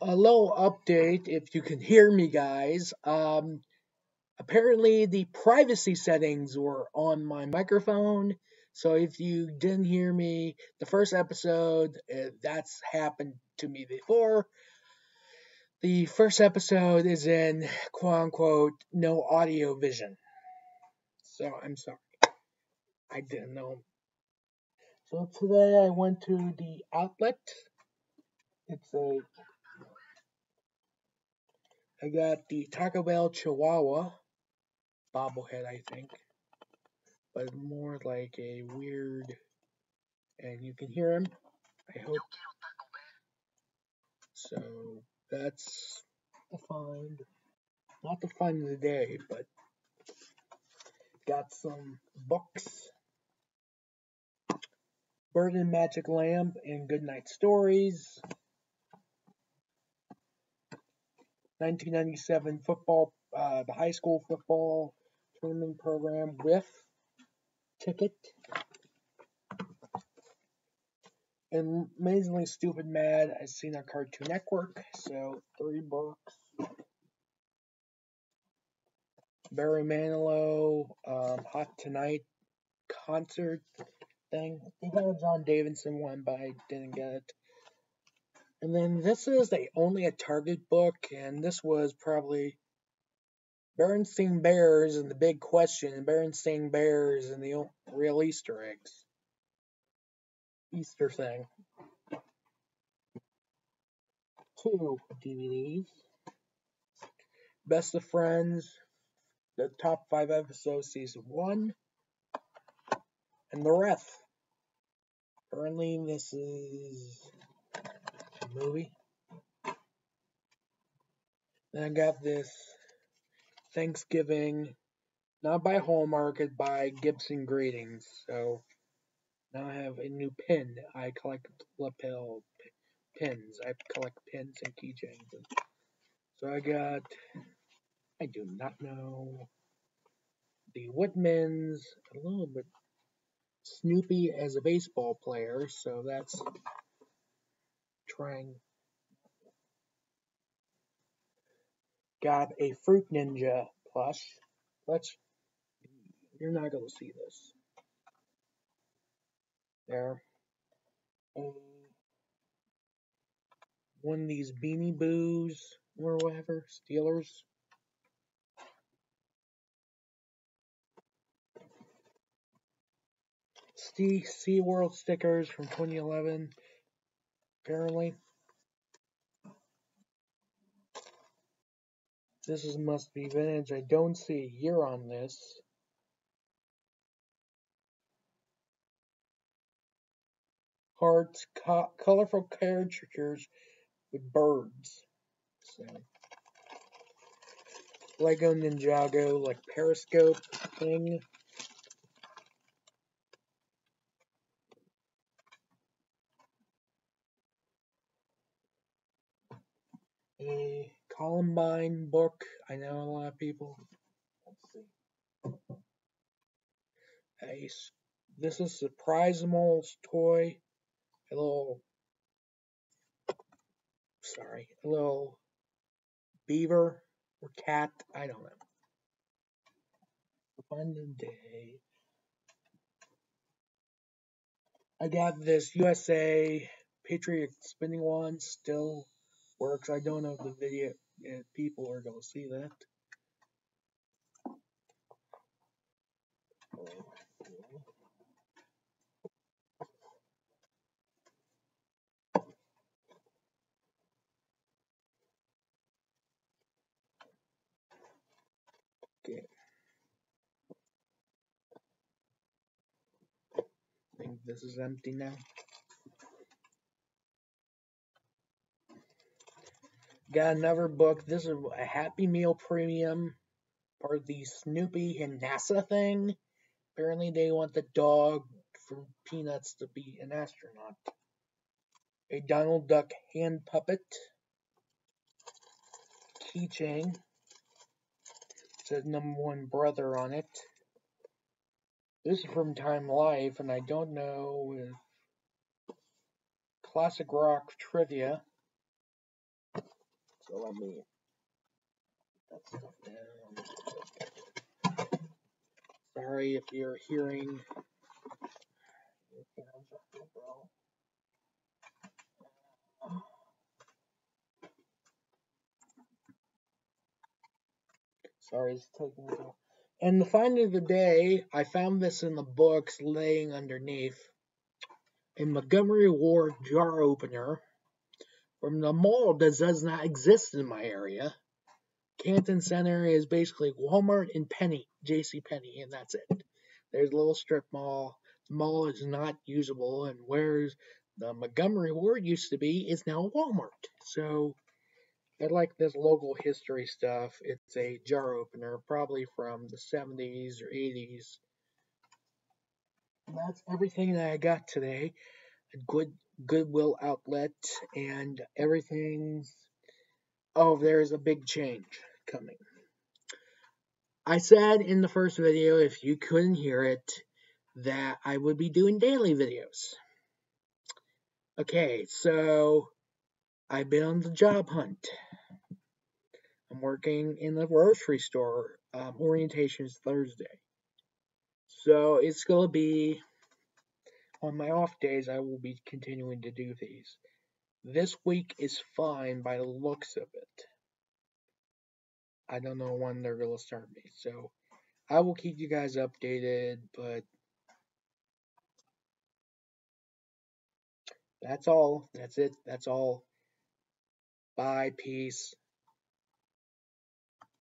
a little update if you can hear me guys. Um apparently the privacy settings were on my microphone. So if you didn't hear me the first episode uh, that's happened to me before. The first episode is in quote unquote no audio vision. So i'm sorry. I didn't know. So today i went to the outlet. It's a I got the Taco Bell Chihuahua bobblehead, I think, but more like a weird, and you can hear him. I hope. So that's the find. Not the find of the day, but got some books. Bird and Magic Lamp and Goodnight Stories. 1997 football, uh, the high school football tournament program with ticket. And amazingly stupid mad. I've seen on Cartoon Network, so three books. Barry Manilow, um, Hot Tonight concert thing. They got a John Davidson one, but I didn't get it. And then this is a only a Target book, and this was probably Berenstain Bears and the Big Question, and Berenstain Bears and the real Easter eggs. Easter thing. Two DVDs. Best of Friends, the top five episodes, season one, and the rest. Currently, this is movie. Then I got this Thanksgiving, not by Hallmark, it's by Gibson Greetings. So now I have a new pin. I collect lapel pins. I collect pins and keychains. So I got, I do not know, the Woodmans, a little bit Snoopy as a baseball player, so that's trying. Got a Fruit Ninja plush. Let's. You're not gonna see this. There. One of these Beanie Boos or whatever, Steelers. Sea SeaWorld stickers from 2011 apparently. This is must be vintage. I don't see a year on this. Hearts, co colorful caricatures with birds. So, Lego Ninjago, like Periscope thing. a Columbine book. I know a lot of people. A, this is Surprizamals toy. A little, sorry, a little beaver or cat. I don't know. Fun day. I got this USA Patriot spinning one still works. I don't know if the video if people are going to see that. Okay. I think this is empty now. Got another book. This is a Happy Meal Premium, part of the Snoopy and NASA thing. Apparently, they want the dog from Peanuts to be an astronaut. A Donald Duck hand puppet. Keychain. Says number one brother on it. This is from Time Life, and I don't know if classic rock trivia. So let me put that stuff down. Sorry if you're hearing. Sorry, it's taking me. And the find of the day, I found this in the books laying underneath. A Montgomery Ward jar opener from the mall that does not exist in my area. Canton Center is basically Walmart and Penney, J.C. Penney, and that's it. There's a little strip mall. The mall is not usable, and where the Montgomery Ward used to be is now Walmart. So I like this local history stuff. It's a jar opener, probably from the 70s or 80s. And that's everything that I got today. Good Goodwill outlet and everything's. Oh, there's a big change coming. I said in the first video, if you couldn't hear it, that I would be doing daily videos. Okay, so I've been on the job hunt. I'm working in the grocery store. Um, orientation's Thursday. So it's going to be on my off days, I will be continuing to do these. This week is fine by the looks of it. I don't know when they're going to start me. So I will keep you guys updated, but that's all. That's it. That's all. Bye. Peace.